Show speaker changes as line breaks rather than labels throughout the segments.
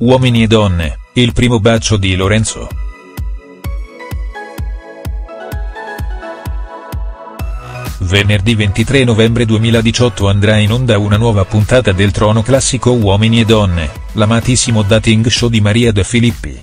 Uomini e donne, il primo bacio di Lorenzo. Venerdì 23 novembre 2018 andrà in onda una nuova puntata del trono classico Uomini e donne, l'amatissimo dating show di Maria De Filippi.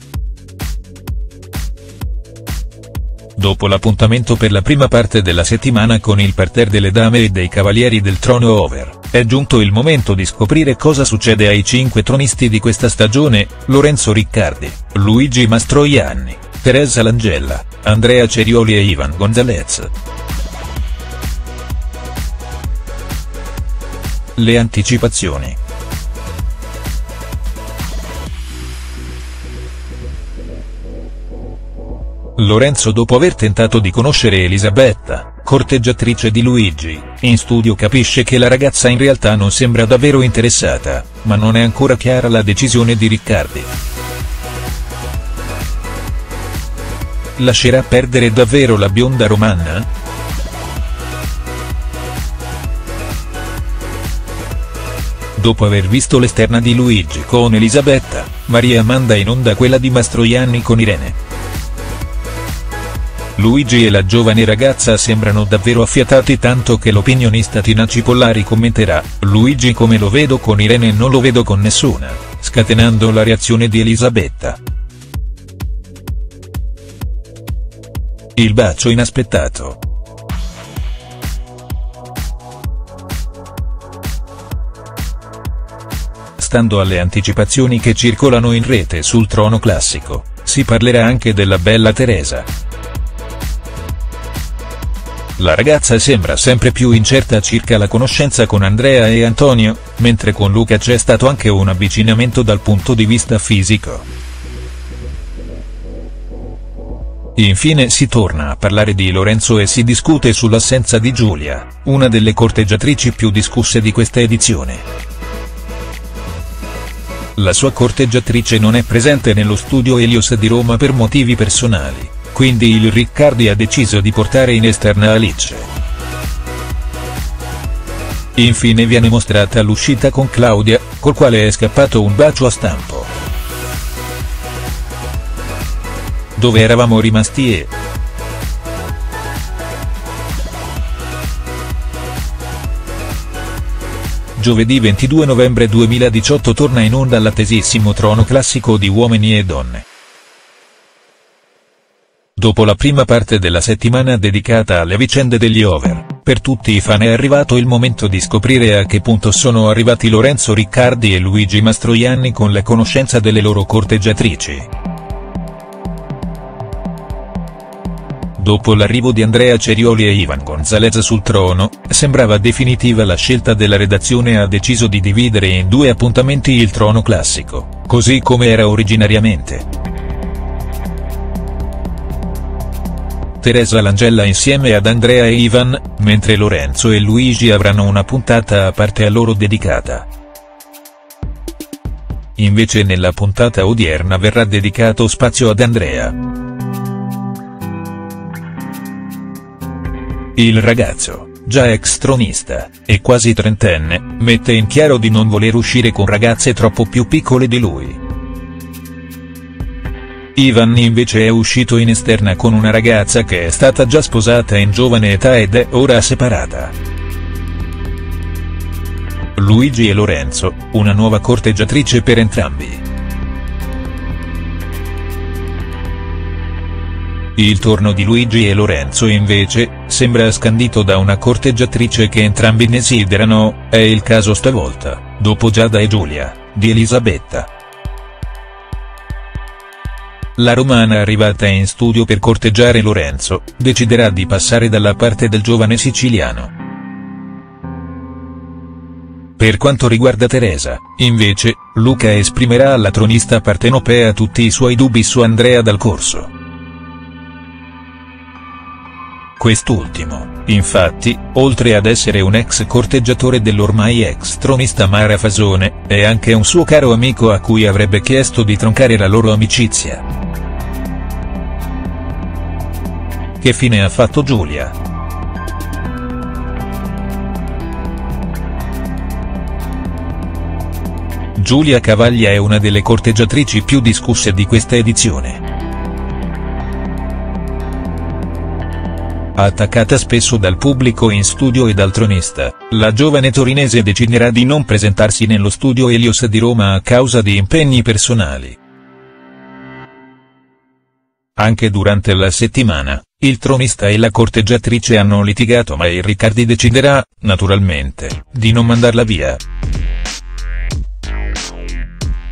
Dopo l'appuntamento per la prima parte della settimana con il parterre delle dame e dei cavalieri del trono over, è giunto il momento di scoprire cosa succede ai cinque tronisti di questa stagione, Lorenzo Riccardi, Luigi Mastroianni, Teresa Langella, Andrea Cerioli e Ivan Gonzalez. Le anticipazioni. Lorenzo dopo aver tentato di conoscere Elisabetta, corteggiatrice di Luigi, in studio capisce che la ragazza in realtà non sembra davvero interessata, ma non è ancora chiara la decisione di Riccardi. Lascerà perdere davvero la bionda romana?. Dopo aver visto l'esterna di Luigi con Elisabetta, Maria manda in onda quella di Mastroianni con Irene. Luigi e la giovane ragazza sembrano davvero affiatati tanto che l'opinionista Tina Cipollari commenterà, Luigi come lo vedo con Irene non lo vedo con nessuna, scatenando la reazione di Elisabetta. Il bacio inaspettato. Stando alle anticipazioni che circolano in rete sul trono classico, si parlerà anche della bella Teresa. La ragazza sembra sempre più incerta circa la conoscenza con Andrea e Antonio, mentre con Luca c'è stato anche un avvicinamento dal punto di vista fisico. Infine si torna a parlare di Lorenzo e si discute sull'assenza di Giulia, una delle corteggiatrici più discusse di questa edizione. La sua corteggiatrice non è presente nello studio Helios di Roma per motivi personali quindi il Riccardi ha deciso di portare in esterna Alice. Infine viene mostrata l'uscita con Claudia, col quale è scappato un bacio a stampo. Dove eravamo rimasti e. Giovedì 22 novembre 2018 torna in onda l'attesissimo trono classico di Uomini e Donne. Dopo la prima parte della settimana dedicata alle vicende degli over, per tutti i fan è arrivato il momento di scoprire a che punto sono arrivati Lorenzo Riccardi e Luigi Mastroianni con la conoscenza delle loro corteggiatrici. Dopo l'arrivo di Andrea Cerioli e Ivan Gonzalez sul trono, sembrava definitiva la scelta della redazione ha deciso di dividere in due appuntamenti il trono classico, così come era originariamente. Teresa Langella insieme ad Andrea e Ivan, mentre Lorenzo e Luigi avranno una puntata a parte a loro dedicata. Invece nella puntata odierna verrà dedicato spazio ad Andrea. Il ragazzo, già ex tronista, e quasi trentenne, mette in chiaro di non voler uscire con ragazze troppo più piccole di lui. Ivan invece è uscito in esterna con una ragazza che è stata già sposata in giovane età ed è ora separata. Luigi e Lorenzo, una nuova corteggiatrice per entrambi. Il torno di Luigi e Lorenzo invece, sembra scandito da una corteggiatrice che entrambi desiderano, è il caso stavolta, dopo Giada e Giulia, di Elisabetta. La romana arrivata in studio per corteggiare Lorenzo, deciderà di passare dalla parte del giovane siciliano. Per quanto riguarda Teresa, invece, Luca esprimerà alla tronista partenopea tutti i suoi dubbi su Andrea Dal Corso. Quest'ultimo, infatti, oltre ad essere un ex corteggiatore dell'ormai ex tronista Mara Fasone, è anche un suo caro amico a cui avrebbe chiesto di troncare la loro amicizia. Che fine ha fatto Giulia?. Giulia Cavaglia è una delle corteggiatrici più discusse di questa edizione. Attaccata spesso dal pubblico in studio e dal tronista, la giovane torinese deciderà di non presentarsi nello studio Helios di Roma a causa di impegni personali. Anche durante la settimana, il tronista e la corteggiatrice hanno litigato ma il Riccardi deciderà, naturalmente, di non mandarla via.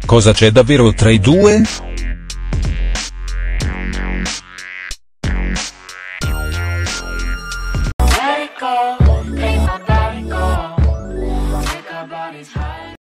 Cosa c'è davvero tra i due?.